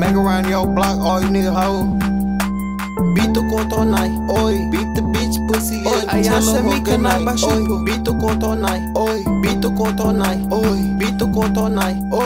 Make around your block, all you nigga hoe. Beat the court all night, oi. Beat the bitch pussy, oi. Ay, Tell me her mi good que night, oi. Beat the court all night, oi. Beat the court all night, oi. Beat the court all night, oi.